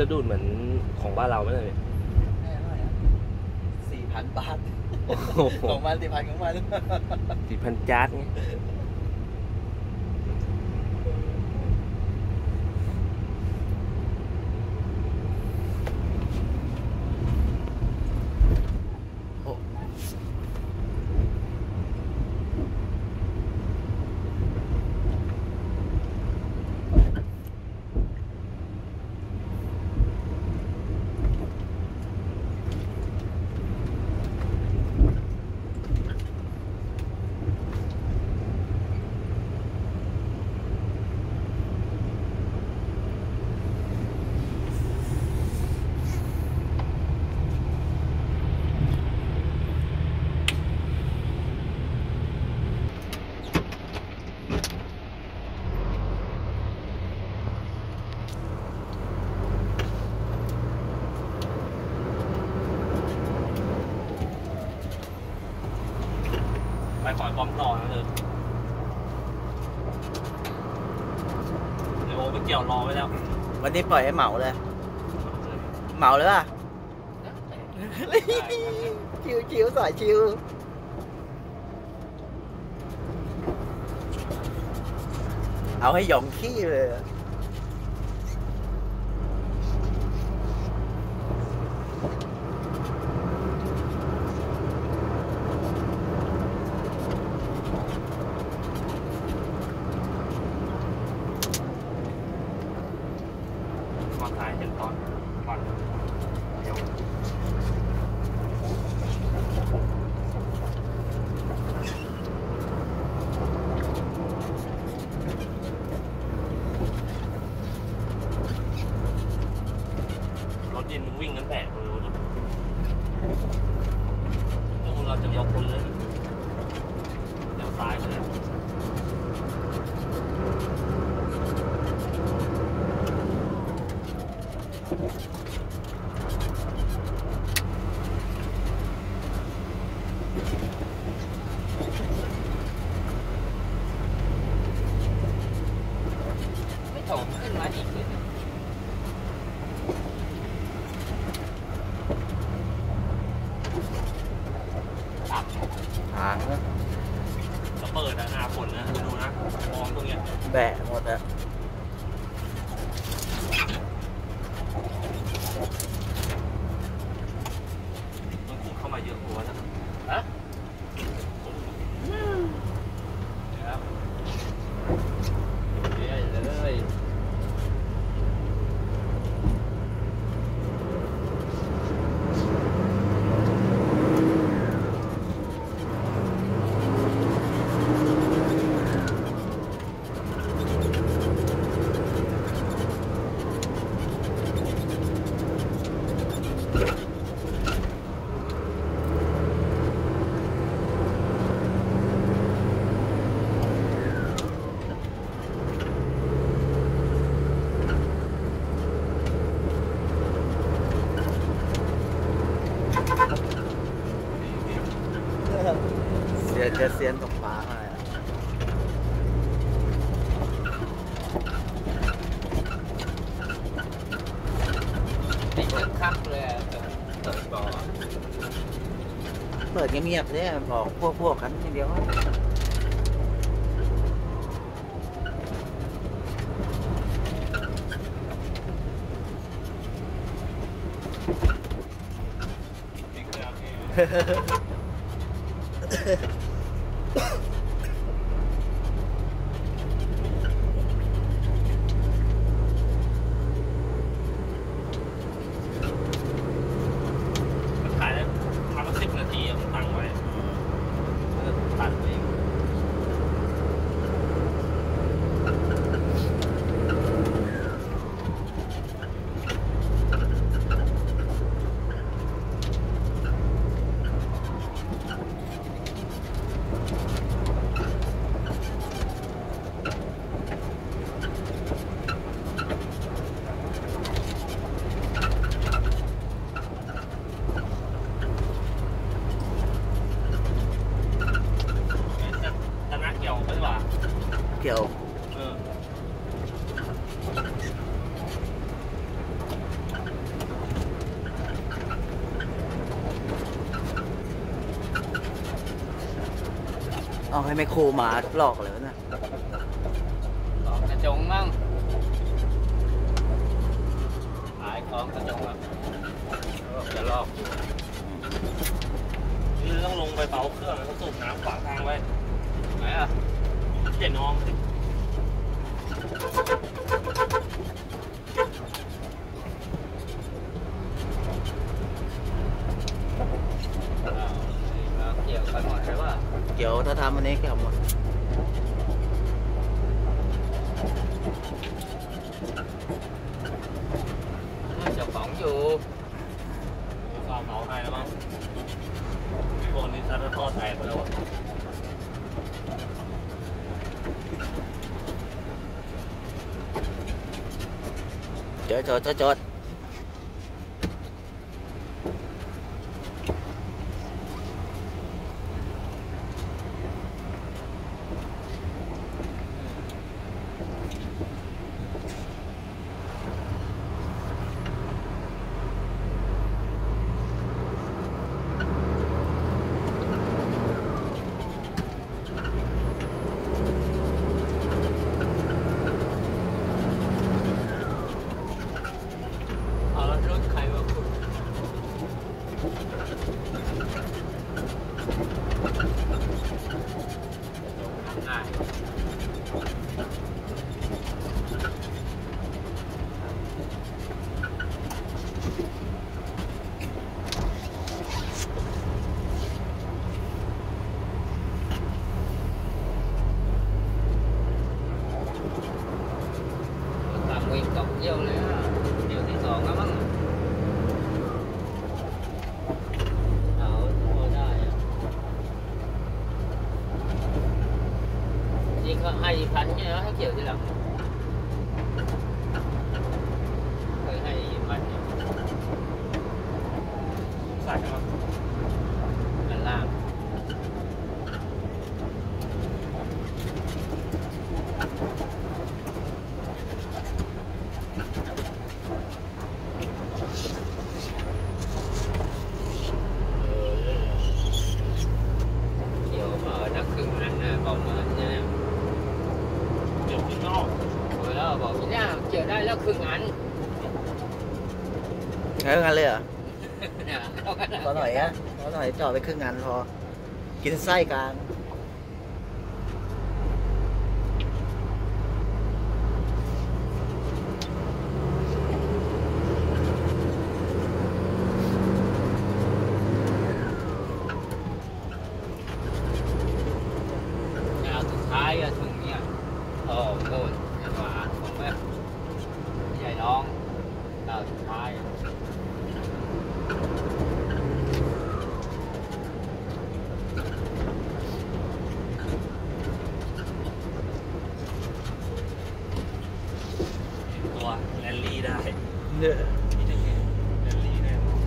มันจะดูดเหมือนของบ้านเราไหมเนี่ยสี่พันบาทโอ้โหของมันสี่พันของมันสี่พันจาร์ดไง ไปปล่อยบอมต่อนะเลยเดี๋ยวโอไปเกี่ยวรอไว้แล้ววันนี้ปล่อยให้เหมาเลย เหมาเลยป่ะ ชิวชิวๆสายชิวเอาให้หยองขี้เลยอะ ตอนถ่ายเห็นตอนวันเดี๋ยว รถเย็นมึงวิ่งกันแปลกเลยรถพวกเราจะยกคนเลยเดี๋ยวซ้ายไปเลย ไม่ถมขึ้นมาอีกเลย หาจะเปิดอะหน้าฝนนะดูนะมองตรงเนี้ยแบะหมดอะ มันพุ่งเข้ามาเยอะหัวนะ ฮะ นะครับ เรื่อยเลย เสีย จะเสียนตกปลามาอะติดกันคักเลยอะเติมบ่อเปิดเงียบๆเนี่ยบอกพวกพวกกันอย่างเดียวนี่คือโอเคมันถ่ายได้ทำมาสิบนาทีอะผมตั้งไว้แล้วก็ตัดเอง เอาให้แม่ครูมาหลอกเลยวะนะของกระจงมั่งขายของกระจงอะจะลอกอยู่นี่ต้องลงไปเบาเครื่องแล้วก็สูบน้ำขวางทางไว้ไหนอะเดี๋ยวน้องสิ ถ้าทำอันนี้ก็หมดเจ้าของอยู่ก็เมาให้แล้วมั้งพวกนี้ซัดท่อแตกไปแล้วอะจดจดจดจดเอาแล้วรถใครมาขุด ง่ายตามวิ่งตกเยี่ยวเลยอะเดี๋ยวที่สองแล้วมั้งเอาพอได้อะนี่เขาให้พันเนี่ยให้เกี่ยวทีหลังเคยให้พันเนี่ย ใส่มาด้านล่างเกี่ยวมานักครึ่งนั้นนะประมาณเนี่ยเดี๋ยวข้างนอกโอ้ยแล้วบอกพี่เนี่ยเกี่ยวได้แล้วครึ่งอันใช้งานเลยเหรอ เนี่ยเอากันนะขอหน่อยอะขอหน่อยจอดไปครึ่งงานพอ กินไส้กลาง ดาวสุดท้ายอะถึงเนี่ยโอ้โหจังหวะของแม่ใหญ่น้องดาวสุดท้ายอะ ตัวแรลลี่ได้ เนี่ย นี่จะแค่แรลลี่แน่นอน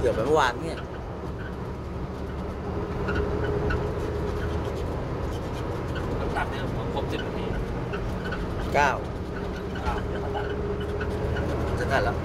เกือบ ไปเมื่อวานเนี่ยน้ำตัดเนี่ยผมครบสิบนาทีเก้าอ้าวเดี๋ยวมาตัดจะตัดแล้ว